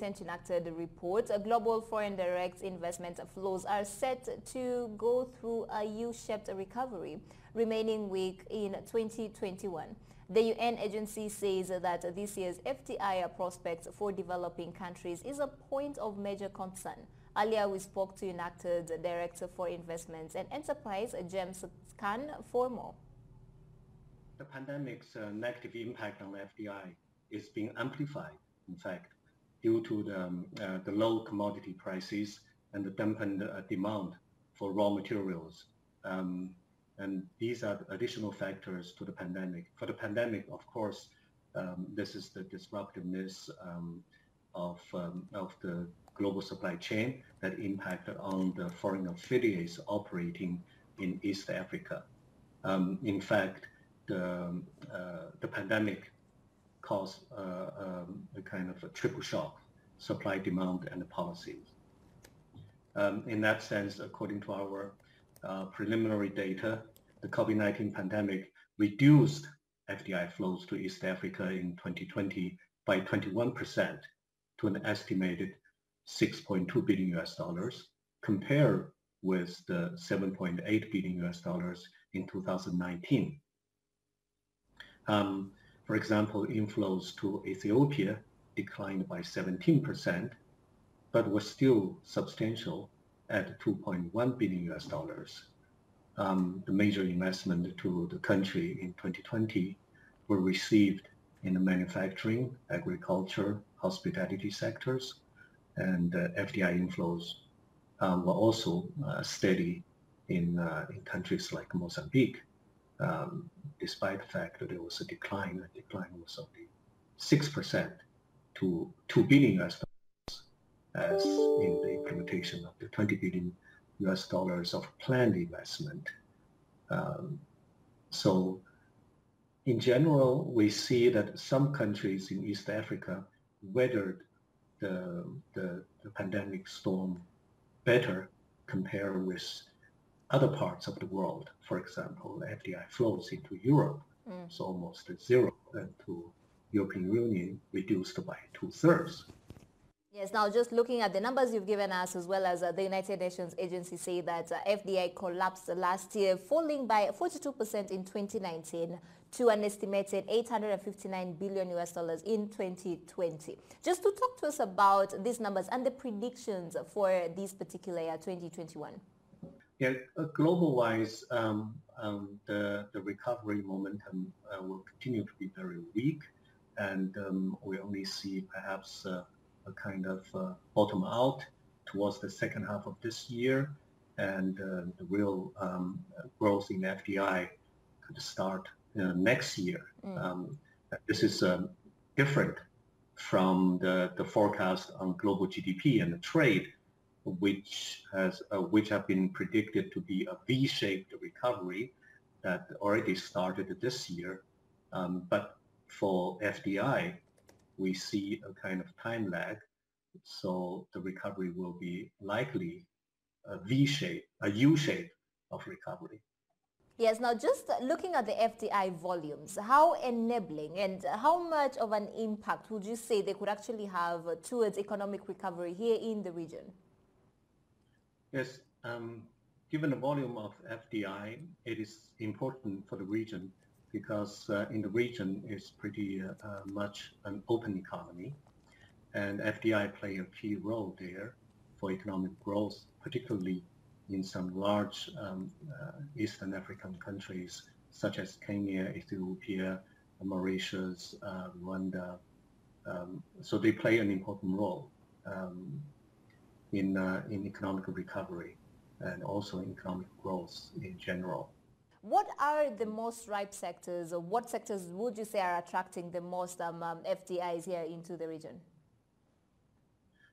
UNCTAD report, global foreign direct investment flows are set to go through a U-shaped recovery, remaining weak in 2021. The UN agency says that this year's FDI prospects for developing countries is a point of major concern. Earlier, we spoke to UNCTAD's Director for Investments and Enterprise, James Zhan, for more. The pandemic's uh, negative impact on FDI is being amplified, in fact, due to the, um, uh, the low commodity prices and the dampened uh, demand for raw materials. Um, and these are additional factors to the pandemic. For the pandemic, of course, um, this is the disruptiveness um, of, um, of the global supply chain that impacted on the foreign affiliates operating in East Africa. Um, in fact, the, uh, the pandemic caused uh, um, a kind of a triple shock, supply, demand, and policies. Um, in that sense, according to our uh, preliminary data, the COVID-19 pandemic reduced FDI flows to East Africa in 2020 by 21% to an estimated 6.2 billion US dollars, compared with the 7.8 billion US dollars in 2019. Um, for example, inflows to Ethiopia declined by 17%, but was still substantial at 2.1 billion US dollars. Um, the major investment to the country in 2020 were received in the manufacturing, agriculture, hospitality sectors, and uh, FDI inflows um, were also uh, steady in, uh, in countries like Mozambique, um, despite the fact that there was a decline, a decline was only 6% to 2 billion US dollars as in the implementation of the 20 billion US dollars of planned investment. Um, so in general, we see that some countries in East Africa weathered the, the, the pandemic storm better compared with other parts of the world. For example, FDI flows into Europe mm. is almost zero, and to European Union reduced by two thirds. Yes, now just looking at the numbers you've given us as well as uh, the United Nations agency say that uh, FDI collapsed last year, falling by 42% in 2019 to an estimated 859 billion US dollars in 2020. Just to talk to us about these numbers and the predictions for this particular year, 2021. Yeah, uh, global-wise, um, um, the, the recovery momentum uh, will continue to be very weak, and um, we only see perhaps uh, a kind of uh, bottom out towards the second half of this year, and uh, the real um, growth in FDI could start uh, next year. Mm. Um, this is different from the, the forecast on global GDP and the trade which has uh, which have been predicted to be a V-shaped recovery that already started this year. Um, but for FDI, we see a kind of time lag. So the recovery will be likely a V-shape, a U-shape of recovery. Yes, now just looking at the FDI volumes, how enabling and how much of an impact would you say they could actually have towards economic recovery here in the region? Yes, um, given the volume of FDI, it is important for the region because uh, in the region it's pretty uh, uh, much an open economy and FDI play a key role there for economic growth, particularly in some large um, uh, Eastern African countries such as Kenya, Ethiopia, Mauritius, uh, Rwanda. Um, so they play an important role. Um, in, uh, in economic recovery and also in economic growth in general. What are the most ripe sectors or what sectors would you say are attracting the most um, um, FDIs here into the region?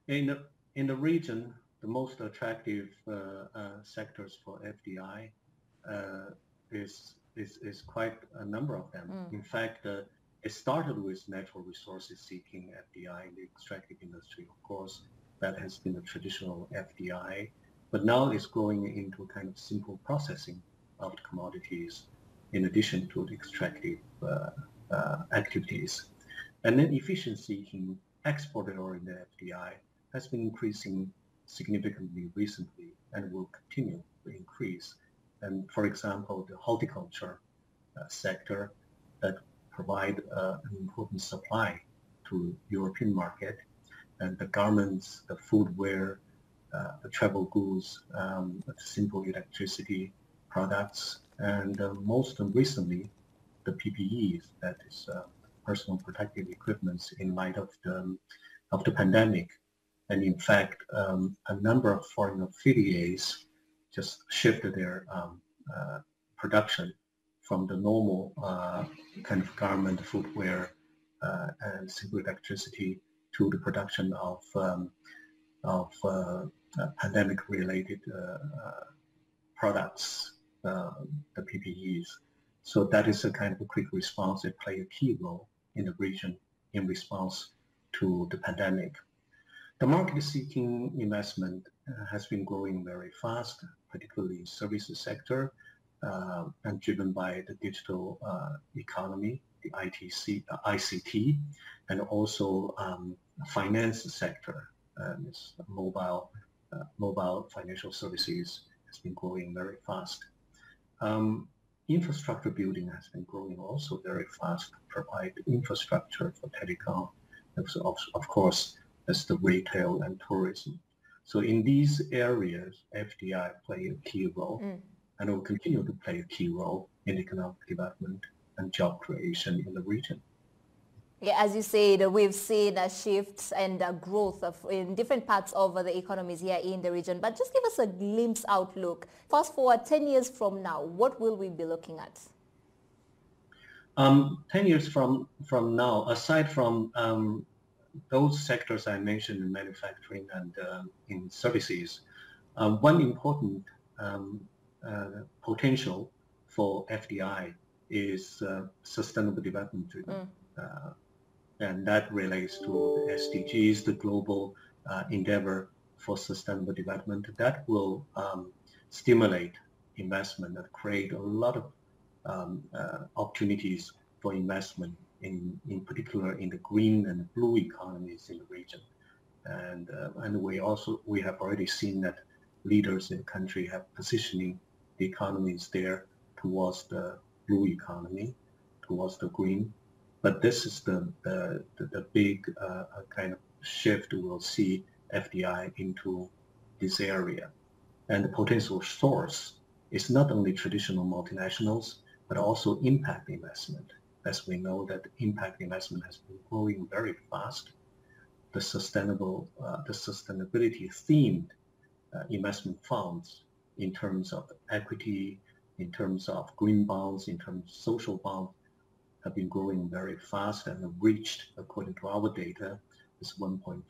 In, the, in the region, the most attractive uh, uh, sectors for FDI uh, is, is, is quite a number of them. Mm. In fact, uh, it started with natural resources seeking FDI in the extractive industry, of course, that has been the traditional FDI, but now it's growing into a kind of simple processing of the commodities in addition to the extractive uh, uh, activities. And then efficiency in export-oriented FDI has been increasing significantly recently and will continue to increase. And for example, the horticulture uh, sector that provide uh, an important supply to European market, and the garments, the footwear, uh, the travel goods, um, simple electricity products, and uh, most recently, the PPEs, that is uh, personal protective equipment in light of the, of the pandemic. And in fact, um, a number of foreign affiliates just shifted their um, uh, production from the normal uh, kind of garment, footwear, uh, and simple electricity to the production of um, of uh, pandemic-related products, the PPEs. So that is a kind of a quick response. It play a key role in the region in response to the pandemic. The market-seeking investment uh, has been growing very fast, particularly in services sector, uh, and driven by the digital uh, economy, the ITC, uh, ICT, and also um, finance sector. Um, mobile, uh, mobile financial services has been growing very fast. Um, infrastructure building has been growing also very fast to provide infrastructure for telecom, of, of course, as the retail and tourism. So in these areas, FDI play a key role mm. and will continue to play a key role in economic development and job creation in the region. Yeah, as you said, we've seen a shift and a growth of, in different parts of the economies here in the region. But just give us a glimpse outlook. Fast forward 10 years from now, what will we be looking at? Um, 10 years from, from now, aside from um, those sectors I mentioned in manufacturing and uh, in services, um, one important um, uh, potential for FDI is uh, sustainable development driven. Mm and that relates to the SDGs, the global uh, endeavor for sustainable development. That will um, stimulate investment and create a lot of um, uh, opportunities for investment in, in particular in the green and blue economies in the region. And, uh, and we also, we have already seen that leaders in the country have positioning the economies there towards the blue economy, towards the green but this is the, the, the, the big uh, kind of shift we'll see FDI into this area. And the potential source is not only traditional multinationals, but also impact investment. As we know that impact investment has been growing very fast. The sustainable, uh, the sustainability themed uh, investment funds in terms of equity, in terms of green bonds, in terms of social bonds, have been growing very fast and have reached, according to our data, is 1.4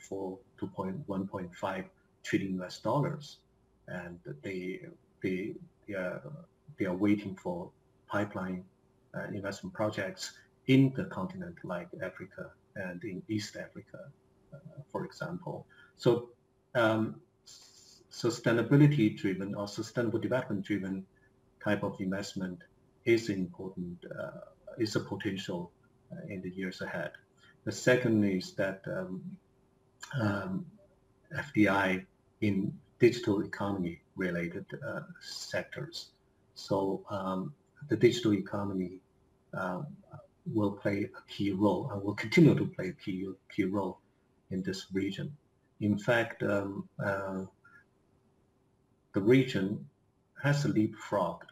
to 1.5 trillion US dollars. And they, they, they, are, they are waiting for pipeline uh, investment projects in the continent like Africa and in East Africa, uh, for example. So um, sustainability driven or sustainable development driven type of investment is important uh, is a potential uh, in the years ahead. The second is that um, um, FDI in digital economy related uh, sectors. So um, the digital economy uh, will play a key role and will continue to play a key, key role in this region. In fact, um, uh, the region has leapfrogged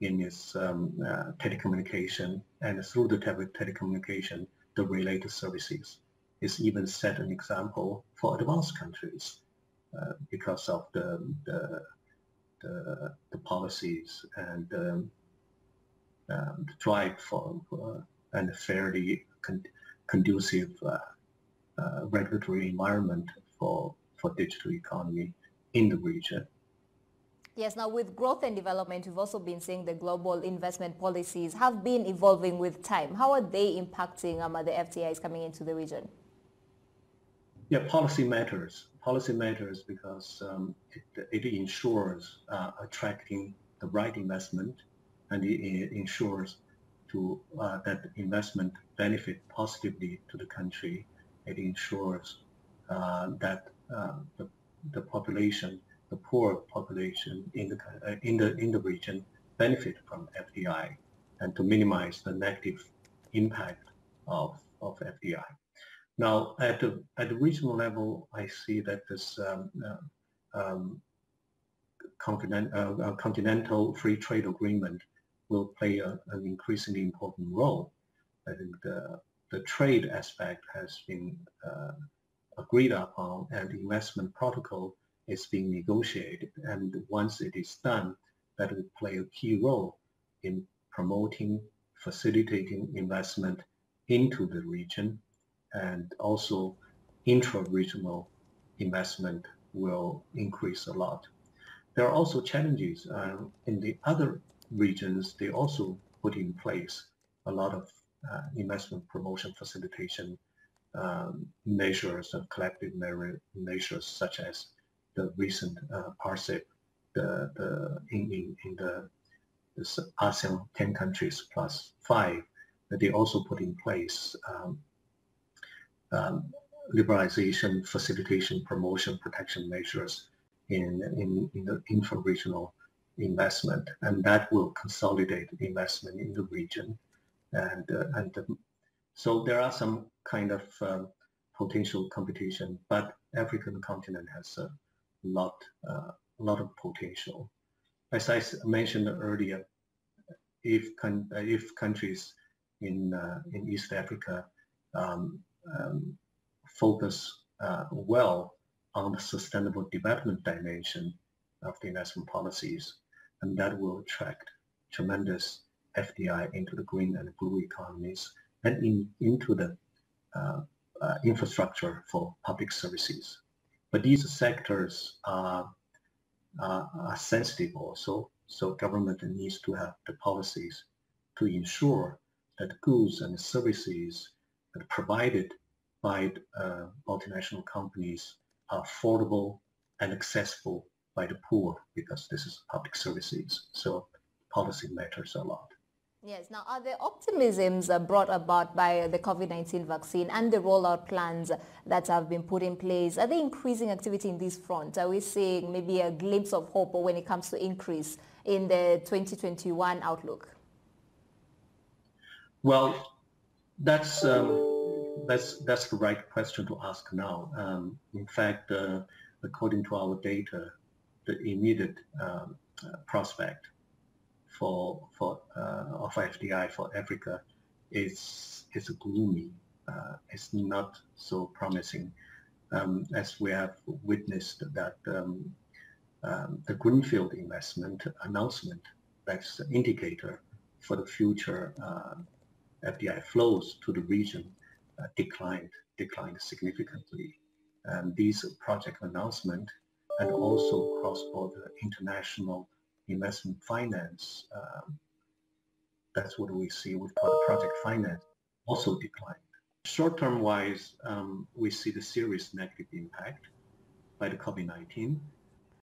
in its um, uh, telecommunication and through the tele telecommunication, the related services. It's even set an example for advanced countries uh, because of the, the, the, the policies and um, um, the drive for, for and fairly con conducive uh, uh, regulatory environment for, for digital economy in the region. Yes, now with growth and development, we've also been seeing the global investment policies have been evolving with time. How are they impacting um, the FDIs coming into the region? Yeah, policy matters. Policy matters because um, it, it, ensures uh, attracting the right investment and it, ensures to uh, that investment benefit positively to the country it ensures uh, that uh, the, the population, the poor population in the, uh, in the, in the region benefit from FDI and to minimize the negative impact of, of FDI. Now, at the, at the regional level, I see that this um, uh, um, continent, uh, uh, continental free trade agreement will play a, an increasingly important role. I think the, the trade aspect has been uh, agreed upon and the investment protocol is being negotiated. And once it is done, that will play a key role in promoting, facilitating investment into the region and also intra-regional investment will increase a lot. There are also challenges uh, in the other regions. They also put in place a lot of uh, investment promotion facilitation um, measures and collective measures such as the recent uh, the, the in, in, in the, the ASEAN 10 countries plus five, that they also put in place um, um, liberalization, facilitation, promotion, protection measures in, in, in the intra-regional investment, and that will consolidate investment in the region. And, uh, and um, so there are some kind of um, potential competition, but African continent has a lot, uh, lot of potential. As I mentioned earlier, if, con if countries in, uh, in East Africa um, um, focus uh, well on the sustainable development dimension of the investment policies, and that will attract tremendous FDI into the green and blue economies and in, into the uh, uh, infrastructure for public services. But these sectors are, are sensitive also, so government needs to have the policies to ensure that goods and services that provided by uh, multinational companies are affordable and accessible by the poor because this is public services. So policy matters a lot. Yes. Now, are there optimisms brought about by the COVID-19 vaccine and the rollout plans that have been put in place? Are they increasing activity in this front? Are we seeing maybe a glimpse of hope when it comes to increase in the 2021 outlook? Well, that's um, that's that's the right question to ask now. Um, in fact, uh, according to our data, the immediate uh, prospect for for uh, of FDI for Africa is is gloomy. Uh, it's not so promising, um, as we have witnessed that um, um, the greenfield investment announcement that's the indicator for the future uh, FDI flows to the region uh, declined declined significantly. And these project announcement and also cross-border international investment finance, um, that's what we see with project finance, also declined. Short-term wise, um, we see the serious negative impact by the COVID-19